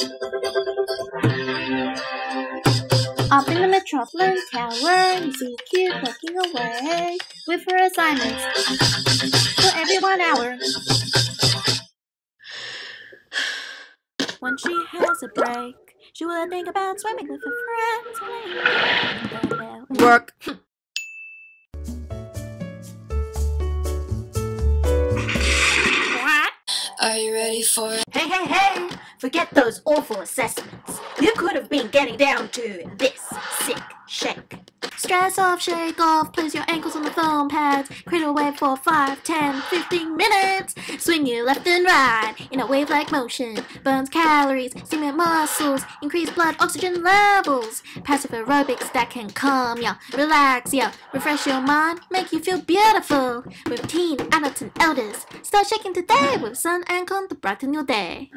Up in the Metropolitan Tower, Cute working away with her assignments for every one hour. When she has a break, she will think about swimming with her friends. Work. You ready for it? Hey, hey, hey! Forget those awful assessments. You could have been getting down to this sick shake. Stress off, shake off, place your ankles on the foam pads, cradle wave for 5, 10, 15 minutes. Swing you left and right in a wave like motion. Burns calories, stimulate muscles, increase blood oxygen levels. Passive aerobics that can calm ya, relax ya, refresh your mind, make you feel beautiful. With teen, adults, and elders, start shaking today with Sun Ancon to brighten your day.